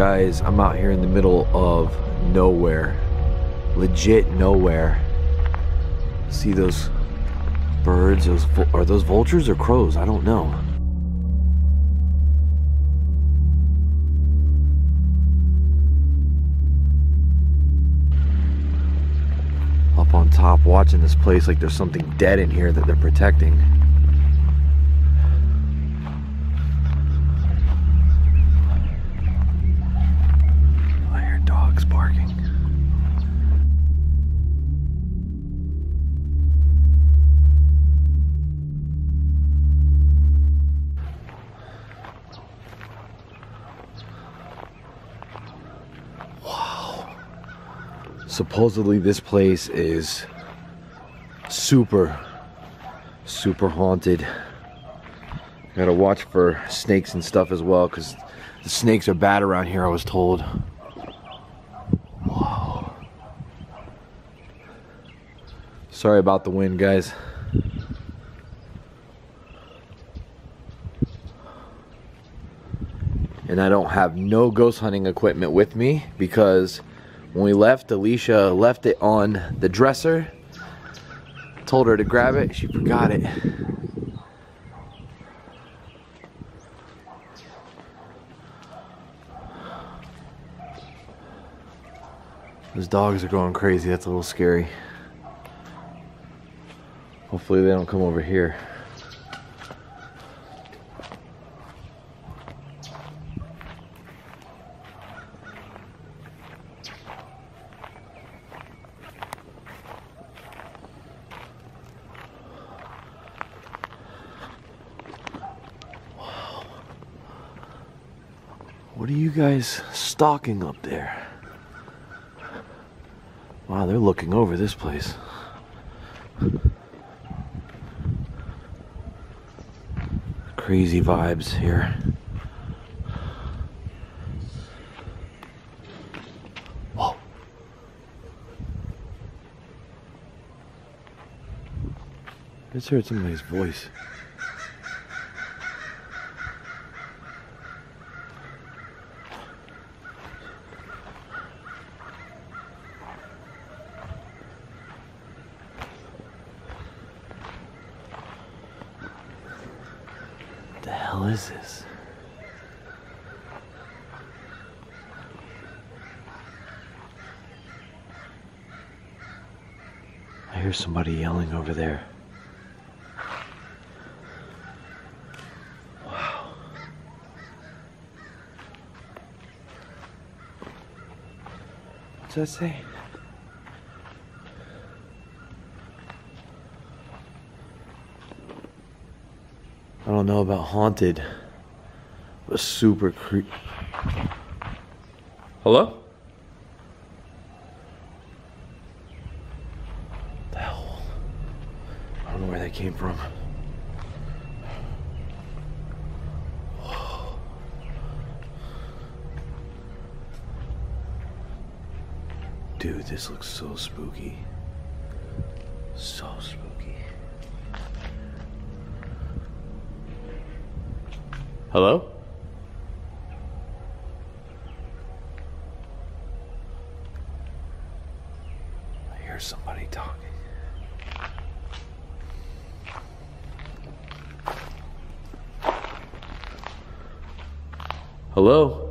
Guys, I'm out here in the middle of nowhere. Legit nowhere. See those birds? Those are those vultures or crows? I don't know. Up on top watching this place like there's something dead in here that they're protecting. Supposedly this place is super super haunted. Gotta watch for snakes and stuff as well because the snakes are bad around here i was told. Sorry about the wind guys. And i don't have no ghost hunting equipment with me because when we left, Alicia left it on the dresser. Told her to grab it, she forgot it. Those dogs are going crazy, that's a little scary. Hopefully they don't come over here. You guys stalking up there? Wow, they're looking over this place. Crazy vibes here. Whoa. I just heard somebody's voice. the hell is this? I hear somebody yelling over there. Wow. What's that say? I don't know about haunted, but super creep. Hello? The hell? I don't know where that came from. Dude, this looks so spooky. So spooky. Hello? I hear somebody talking. Hello?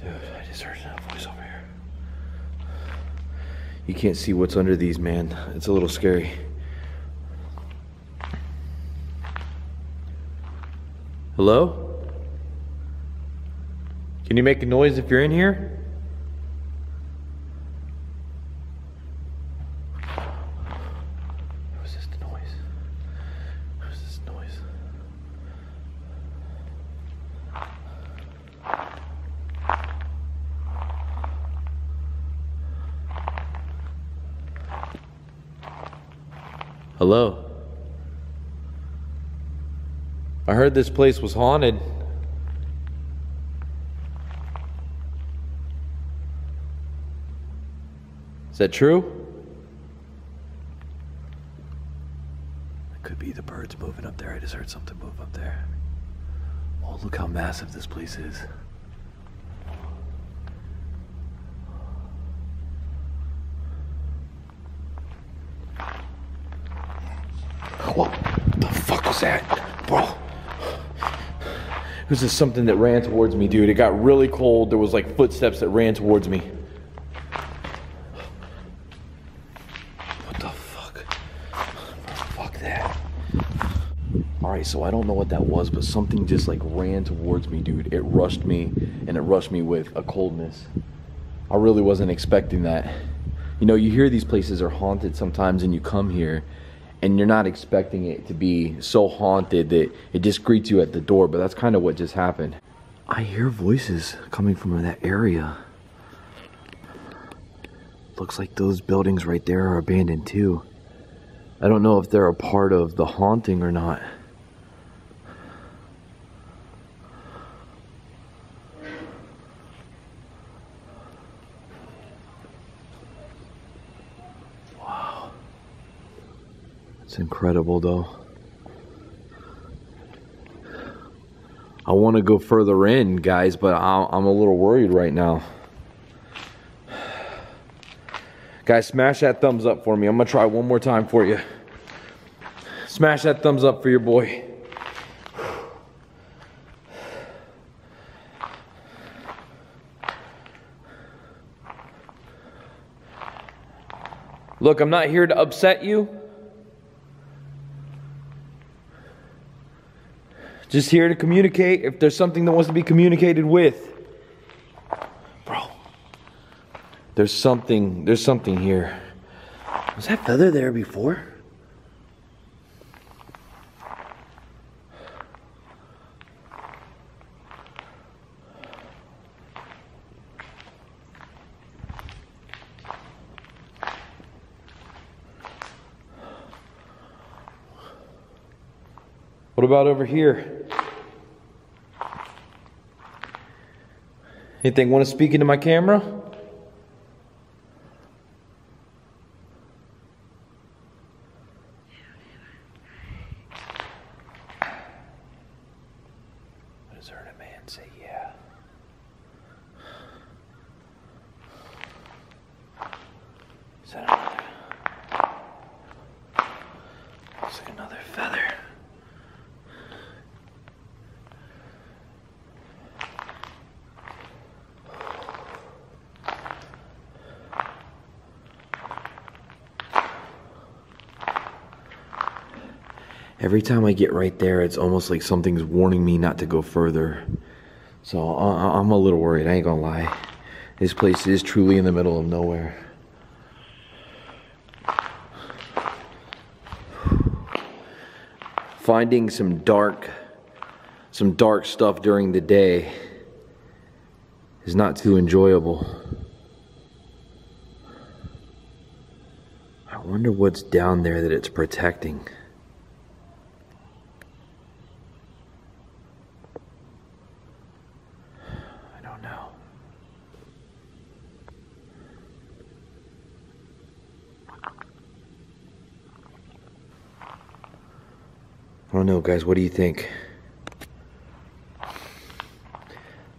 Dude, I just heard a voice over here. You can't see what's under these, man. It's a little scary. Hello? Can you make a noise if you're in here? Who's this noise? Who's this noise? Hello? I heard this place was haunted. Is that true? It could be the birds moving up there. I just heard something move up there. Oh, look how massive this place is. What the fuck was that? Bro. Was just something that ran towards me, dude. It got really cold. There was like footsteps that ran towards me. What the fuck? Fuck that. Alright, so I don't know what that was, but something just like ran towards me, dude. It rushed me, and it rushed me with a coldness. I really wasn't expecting that. You know, you hear these places are haunted sometimes, and you come here, and you're not expecting it to be so haunted that it just greets you at the door, but that's kind of what just happened. I hear voices coming from that area. Looks like those buildings right there are abandoned too. I don't know if they're a part of the haunting or not. It's incredible though. I want to go further in, guys, but I'm a little worried right now. Guys, smash that thumbs up for me. I'm going to try one more time for you. Smash that thumbs up for your boy. Look, I'm not here to upset you. Just here to communicate if there's something that wants to be communicated with. Bro. There's something, there's something here. Was that feather there before? What about over here? Anything want to speak into my camera? Heard a man say, yeah. Is that another? Looks like another feather. Every time I get right there, it's almost like something's warning me not to go further. So I'm a little worried, I ain't gonna lie. This place is truly in the middle of nowhere. Finding some dark, some dark stuff during the day is not too enjoyable. I wonder what's down there that it's protecting. I don't know. I don't know, guys. What do you think? I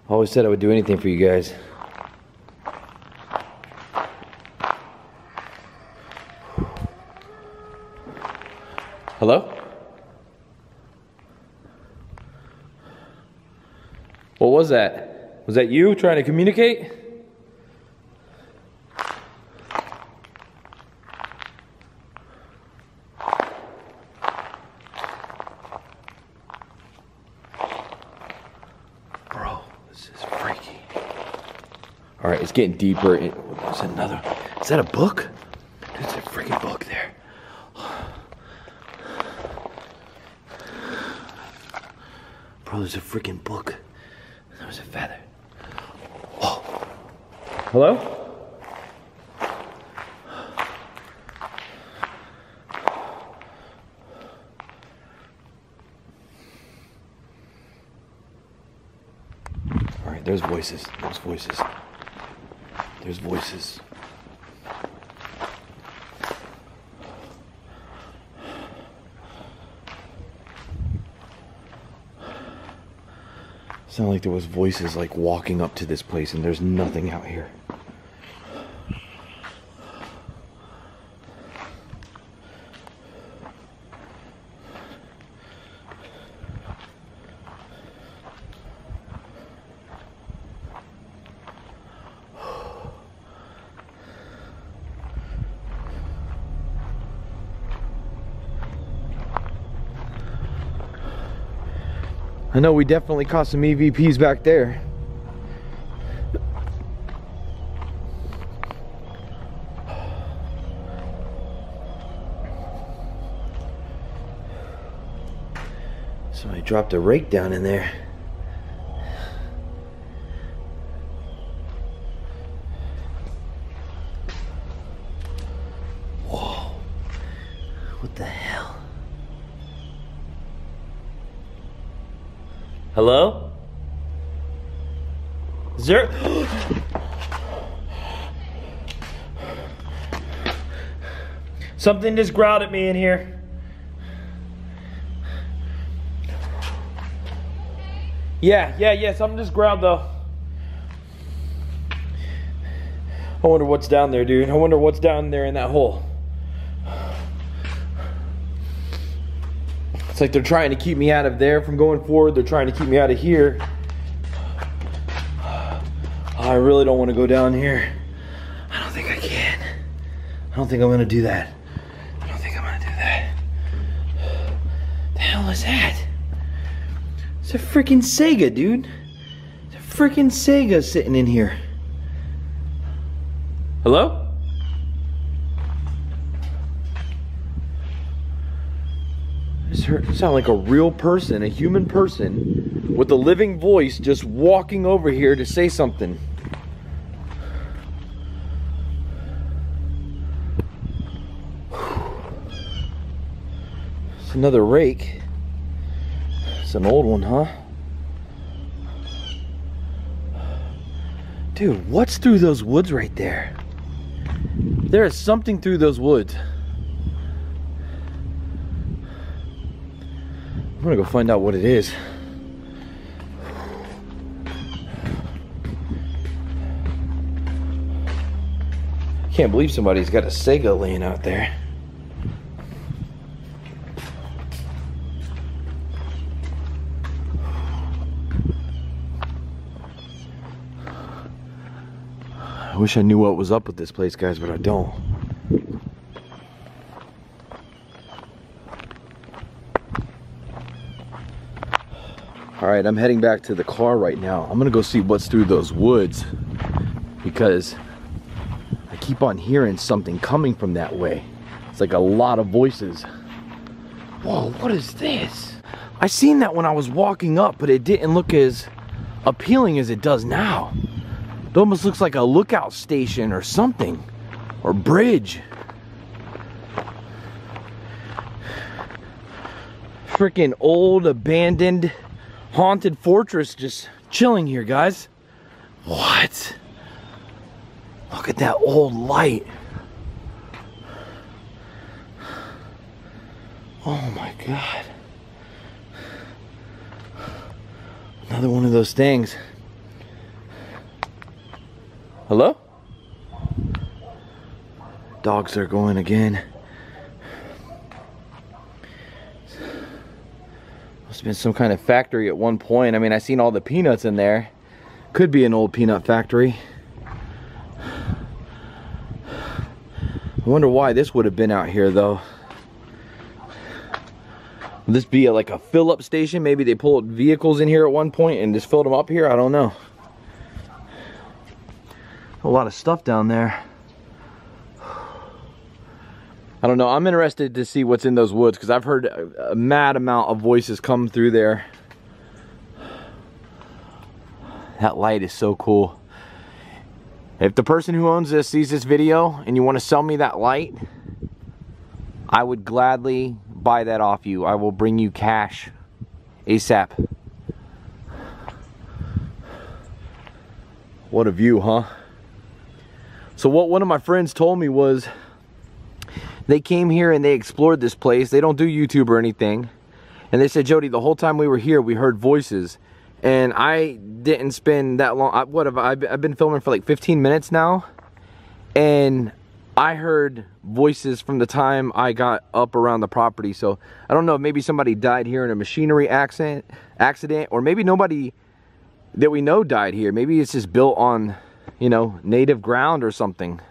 always said I would do anything for you guys. Hello? What was that? Was that you trying to communicate? Bro, this is freaky. All right, it's getting deeper. in- There's another. Is that a book? There's a freaking book there. Bro, there's a freaking book. There was a feather. Oh. Hello? There's voices. There's voices. There's voices. Sound like there was voices like walking up to this place and there's nothing out here. I know we definitely caught some EVPs back there. Somebody dropped a rake down in there. Whoa. What the hell? Hello? Is there... Something just growled at me in here. Yeah, yeah, yeah, something just growled though. I wonder what's down there, dude. I wonder what's down there in that hole. It's like they're trying to keep me out of there from going forward. They're trying to keep me out of here. Oh, I really don't want to go down here. I don't think I can. I don't think I'm going to do that. I don't think I'm going to do that. The hell is that? It's a freaking Sega, dude. It's a freaking Sega sitting in here. Hello? This hurt, sound like a real person, a human person with a living voice just walking over here to say something. It's another rake. It's an old one, huh? Dude, what's through those woods right there? There is something through those woods. I'm gonna go find out what it is. Can't believe somebody's got a Sega laying out there. I wish I knew what was up with this place, guys, but I don't. All right, I'm heading back to the car right now. I'm gonna go see what's through those woods because I keep on hearing something coming from that way. It's like a lot of voices. Whoa, what is this? I seen that when I was walking up, but it didn't look as appealing as it does now. It almost looks like a lookout station or something, or bridge. Freaking old, abandoned haunted fortress just chilling here, guys. What? Look at that old light. Oh my God. Another one of those things. Hello? Dogs are going again. Been some kind of factory at one point. I mean, I seen all the peanuts in there. Could be an old peanut factory. I wonder why this would have been out here though. Would this be a, like a fill up station? Maybe they pulled vehicles in here at one point and just filled them up here? I don't know. A lot of stuff down there. I don't know. I'm interested to see what's in those woods because I've heard a, a mad amount of voices come through there. That light is so cool. If the person who owns this sees this video and you want to sell me that light, I would gladly buy that off you. I will bring you cash ASAP. What a view, huh? So what one of my friends told me was they came here and they explored this place. They don't do YouTube or anything. And they said, Jody, the whole time we were here, we heard voices. and I didn't spend that long. I, what have I? I've been filming for like 15 minutes now, and I heard voices from the time I got up around the property. So I don't know. Maybe somebody died here in a machinery accident, accident, or maybe nobody that we know died here. Maybe it's just built on, you know, native ground or something.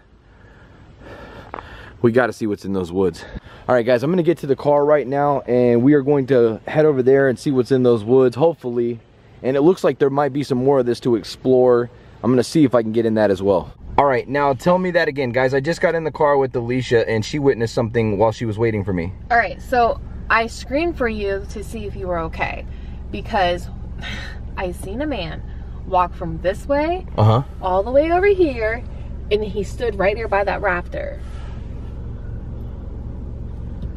We got to see what's in those woods. All right, guys, I'm going to get to the car right now, and we are going to head over there and see what's in those woods, hopefully. And it looks like there might be some more of this to explore. I'm going to see if I can get in that as well. All right, now tell me that again, guys. I just got in the car with Alicia, and she witnessed something while she was waiting for me. All right, so I screened for you to see if you were okay because I seen a man walk from this way Uh-huh. all the way over here, and he stood right there by that raptor.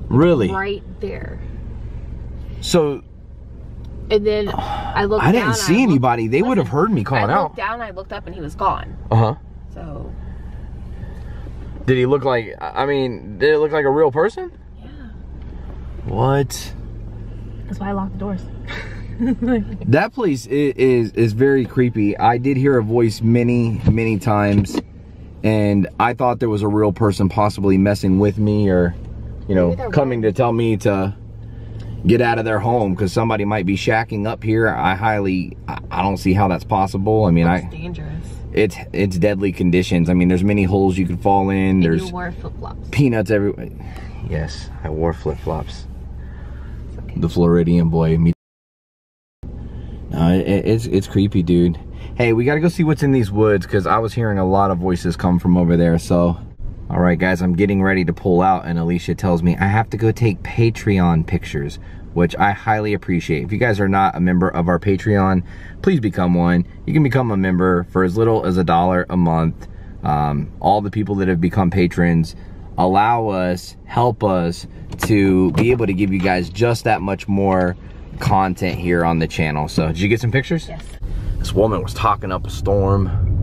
Really? Right there. So And then I looked I didn't see looked- anybody. They would have heard me calling I out. looked down, I looked up, and he was gone. Uh-huh. So, Did he look like, I mean, did it look like a real person? yeah. What? That's why I locked the doors. That place is, is is very creepy. I did hear a voice many many times, and I thought there was a real person possibly messing with me, or you know, coming to tell me to get out of their home because somebody might be shacking up here. I highly, I, don't see how that's possible. I mean, It's I dangerous. it's it's deadly conditions. I mean, there's many holes you could fall in. And There's you wore flip-flops. peanuts everywhere. Yes, I wore flip flops. The Floridian boy. Me. No, it, it's it's creepy, dude. Hey, we gotta go see what's in these woods because I was hearing a lot of voices come from over there. So, all right, guys, I'm getting ready to pull out, and Alicia tells me I have to go take Patreon pictures, which I highly appreciate. If you guys are not a member of our Patreon, please become one. You can become a member for as little as a dollar a month. Um, all the people that have become patrons allow us, help us to be able to give you guys just that much more content here on the channel. So, did you get some pictures? Yes. This woman was talking up a storm.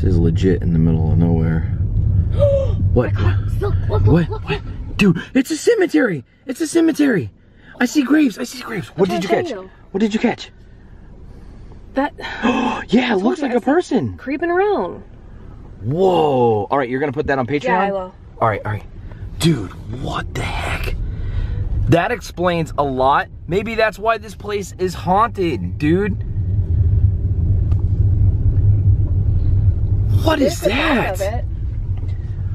This is legit in the middle of nowhere. what? Look, look, What? look. What? Dude, it's a cemetery. It's a cemetery. I see graves. I see graves. What did you catch? you. What did you catch? That yeah, it looks like a person. creeping around. Whoa. All right, you're going to put that on Patreon? Yeah, I will. All right, all right. Dude, what the heck? That explains a lot. Maybe that's why this place is haunted, dude. What is There's a lot of that? it.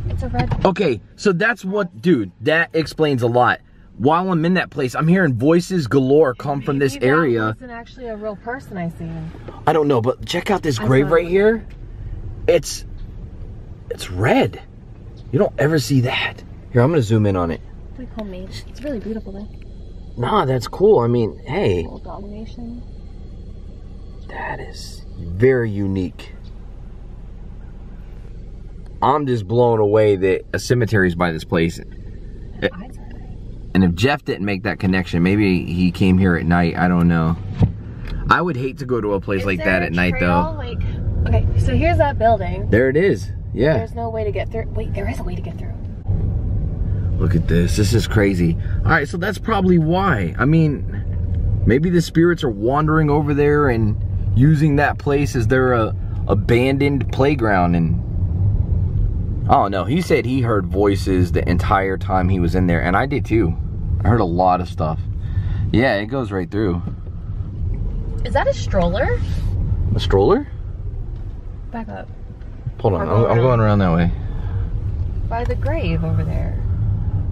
It's a red. Okay, so that's what, dude, that explains a lot. While I'm in that place, I'm hearing voices galore come from this Maybe that area. wasn't actually a real person I seen. I don't know, but check out this grave right here. It's, it's red. You don't ever see that. Here, I'm gonna zoom in on it. It's like homemade. It's really beautiful though. Nah, that's cool. I mean, hey, Old domination. that is very unique. I'm just blown away that a cemetery's by this place. Nice. And if Jeff didn't make that connection, maybe he came here at night. I don't know. I would hate to go to a place Is like that at night, though. Like, okay, so here's that building. There it is. Yeah. There's no way to get through. Wait, there is a way to get through. Look at this. This is crazy. All right, so that's probably why. I mean, maybe the spirits are wandering over there and using that place as their uh, abandoned playground. And I don't. He said he heard voices the entire time he was in there, and I did too. I heard a lot of stuff. Yeah, it goes right through. Is that a stroller? A stroller? Back up. Hold on, I'm, I'm going around that way. By the grave over there.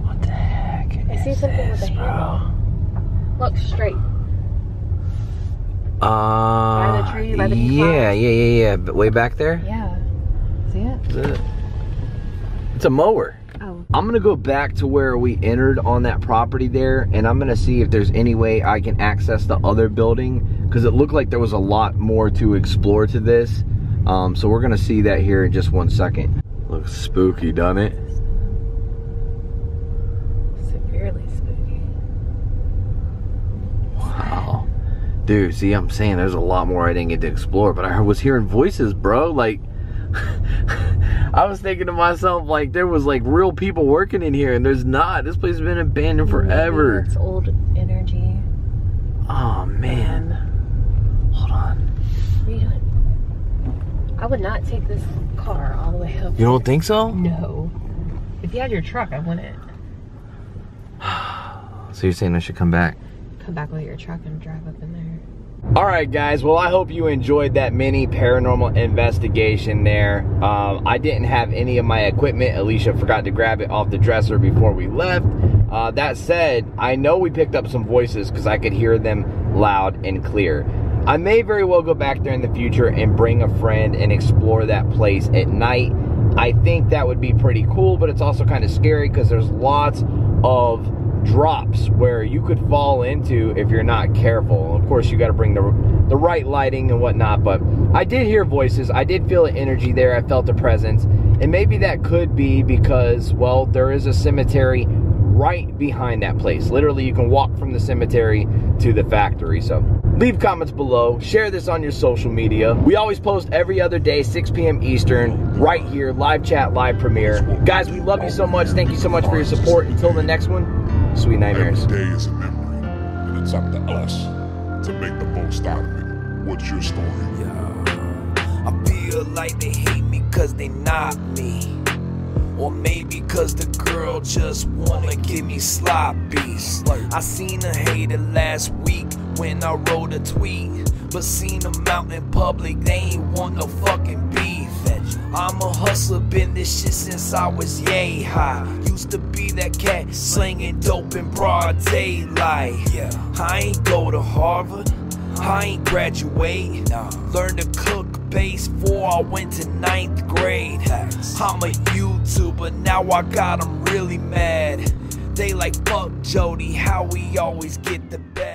What the heck? I see something with a handle. Look straight. Uh, the tree, by the yeah, yeah, yeah, yeah. But way back there. Yeah. See it? It's a mower. Oh. I'm gonna go back to where we entered on that property there, and I'm gonna see if there's any way I can access the other building because it looked like there was a lot more to explore to this. Um, so we're gonna see that here in just one second. Looks spooky, doesn't it? Severely spooky. Wow. Dude, see, I'm saying there's a lot more I didn't get to explore, but I was hearing voices, bro. Like, I was thinking to myself like there was like real people working in here, and there's not. This place has been abandoned forever. It's old energy. Oh man. Um, Hold on. What are you doing? I would not take this car all the way up. You don't think so? No. If you had your truck, I wouldn't. So you're saying I should come back? Come back with your truck and drive up in there. All right, guys. Well, I hope you enjoyed that mini paranormal investigation there. Um, I didn't have any of my equipment. Alicia forgot to grab it off the dresser before we left. Uh, that said, I know we picked up some voices because I could hear them loud and clear. I may very well go back there in the future and bring a friend and explore that place at night. I think that would be pretty cool, but it's also kind of scary because there's lots of drops where you could fall into if you're not careful. Of course, you got to bring the the right lighting and whatnot. But I did hear voices. I did feel an energy there. I felt a presence, and maybe that could be because well, there is a cemetery right behind that place. Literally, you can walk from the cemetery to the factory. So leave comments below. Share this on your social media. We always post every other day, 6 p.m. Eastern, right here, live chat, live premiere. Guys, we love you so much. Thank you so much for your support. Until the next one, sweet nightmares. Every day is a memory, and it's up to us to make the most out of it. What's your story? Yeah. I feel like they hate me cause they not me. Or maybe cause the girl just wanna give me sloppy. I seen a hater last week when I wrote a tweet. But seen them out in public, they ain't want no fucking beef. I'm a hustler, been this shit since I was yay high. Used to be that cat slinging dope in broad daylight. Yeah. I ain't go to Harvard. I ain't graduate. Nah. Learned to cook bass before I went to ninth grade. I'm a YouTuber, now I got 'em really mad. They like fuck Jody, how we always get the bag.